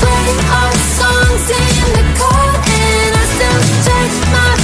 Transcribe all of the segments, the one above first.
Play our songs in the car and I still take my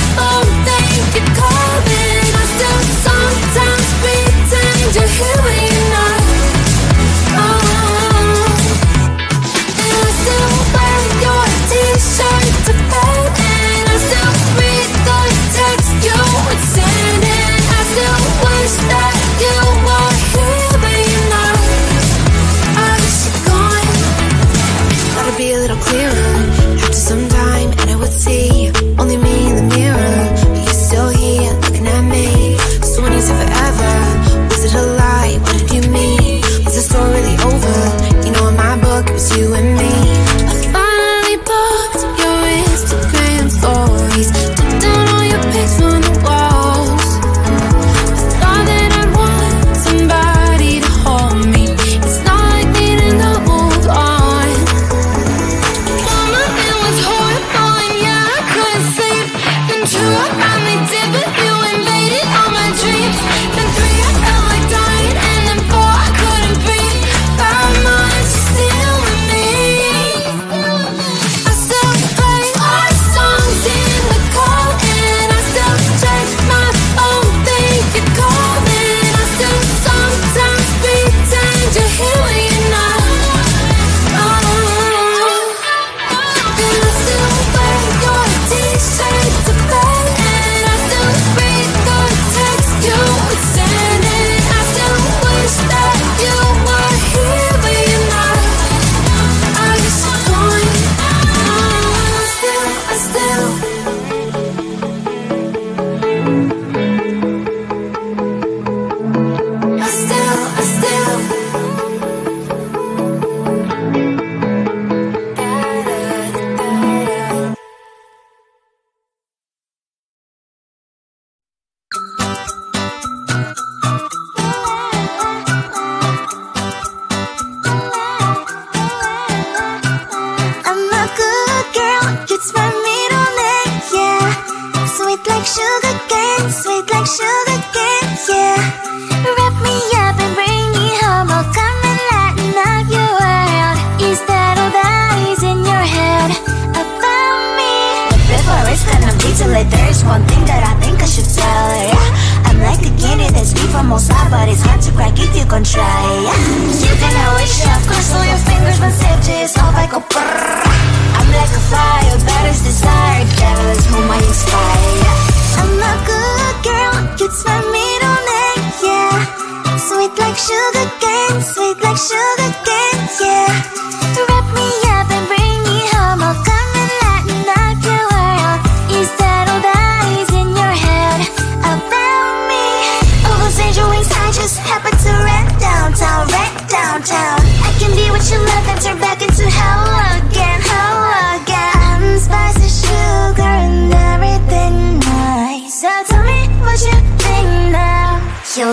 One thing that I think I should tell her. Yeah. I'm like a candy that's deep from outside, but it's hard to crack if you can try. Yeah. You can wish I've crossed all your fingers, but safety is off. I go brrr. I'm like a fire, that is desire. Devil is whom I inspire. I'm a good girl, it's my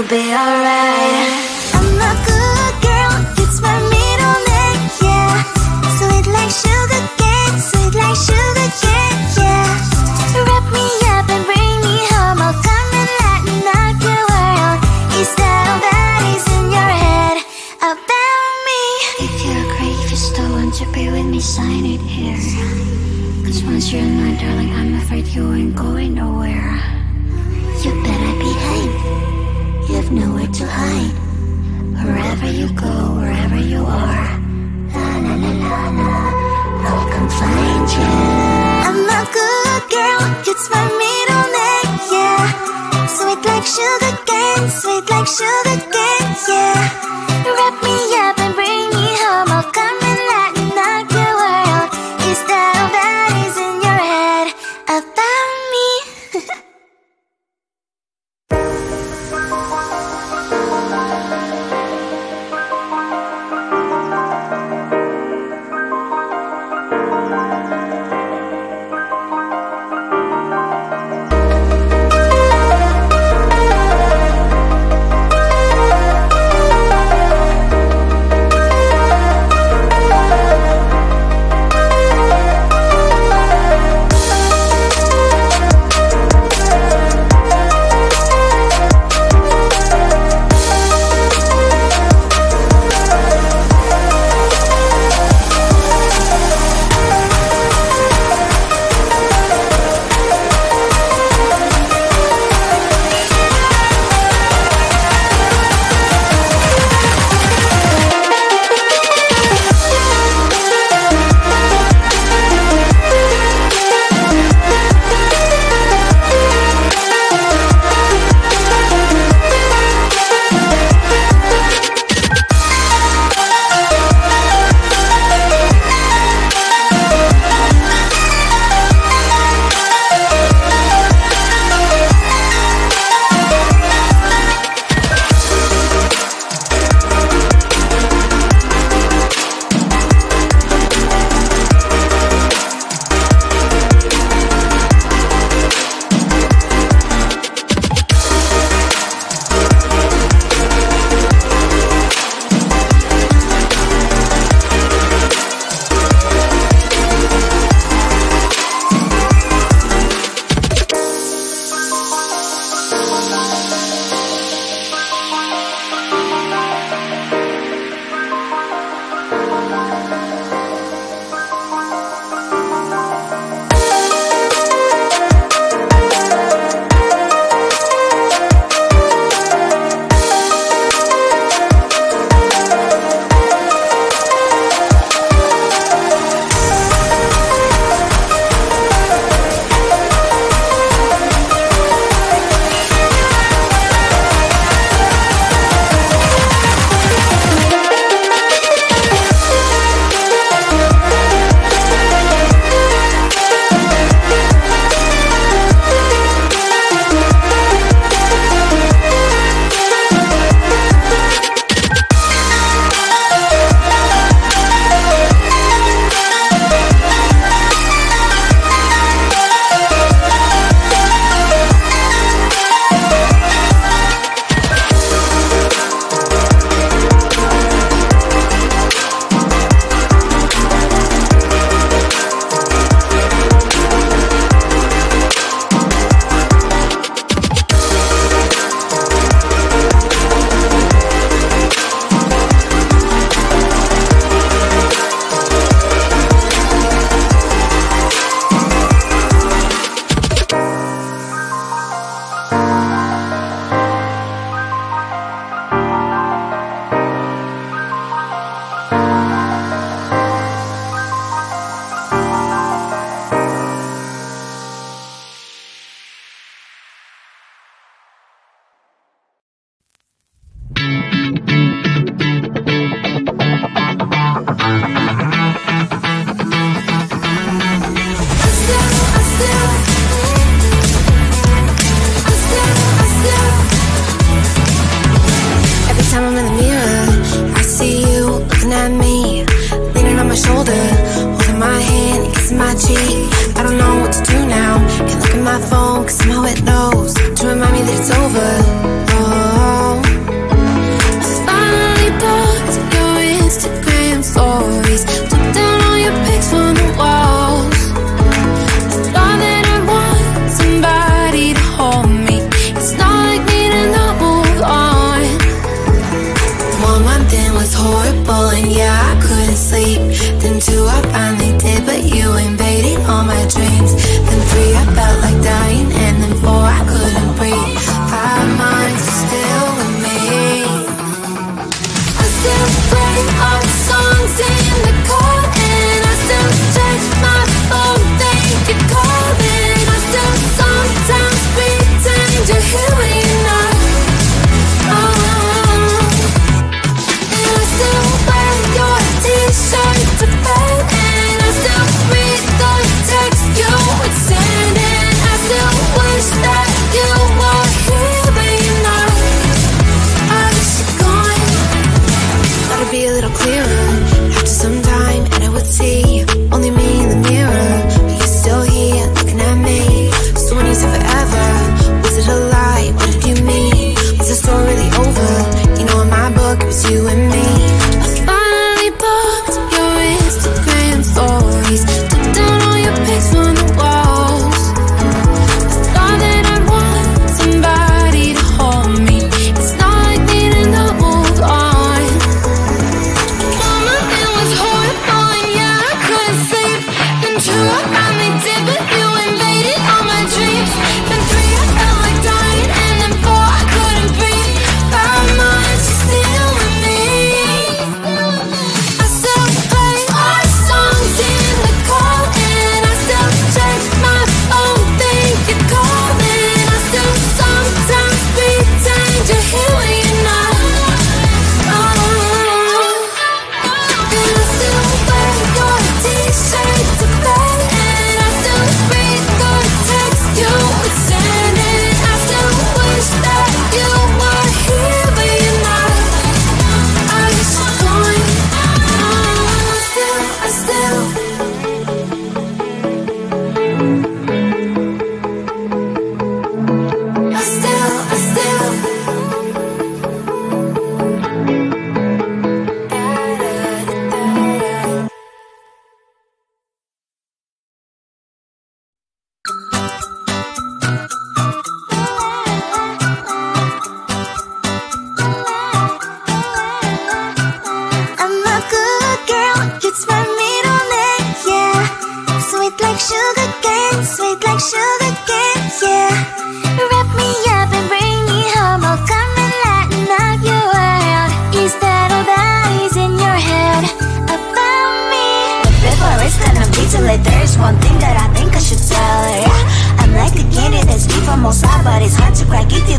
be alright. I'm a good girl, it's my middle name, yeah. Sweet like sugar cane, sweet like sugar cane, yeah. Wrap me up and bring me home. I'll come and lighten up your world. That all that is in your head about me? If you're great, if you still want to be with me, sign it here. Cause once you're mine, darling, I'm afraid you ain't going nowhere. Have nowhere to hide. Wherever you go, wherever you are. La la la la la. I'll come find you. I'm a good girl. It's my middle name, yeah. Sweet like sugar cane, sweet like sugar cane, yeah.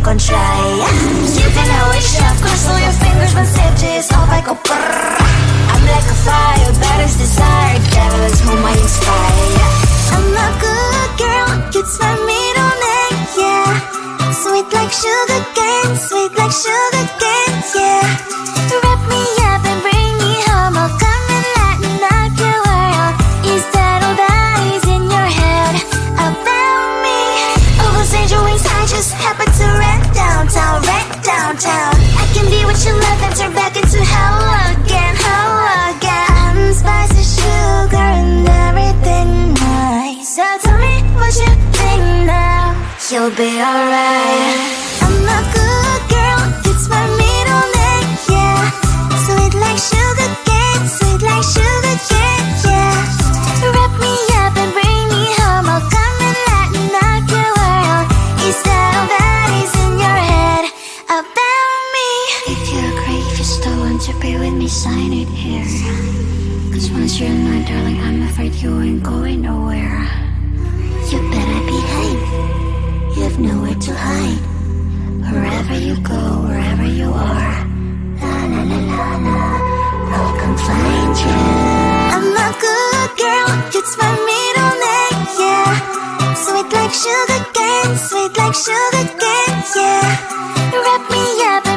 on try. You can always shove Cross your fingers when safety is all I go brrr. I'm like a fire, batter's desire Devil is whom I inspire. I'm a good girl, it's my middle name, yeah. Sweet like sugar cane, sweet like sugar cane. you'll be alright. I'm a good girl, it's my middle name, yeah. Sweet like sugar cane, sweet like sugar cane, yeah. Wrap me up and bring me home, I'll come and lighten up your world. It's all that is in your head about me. If you're great, if you still want to be with me, sign it here. Cause once you're in my darling, I'm afraid you ain't going nowhere. nowhere to hide. Wherever you go, wherever you are. La la la la la, I'll come find you. I'm a good girl, it's my middle name, yeah. Sweet like sugar cane, sweet like sugar cane, yeah. Wrap me up.